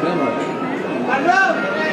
Câmara.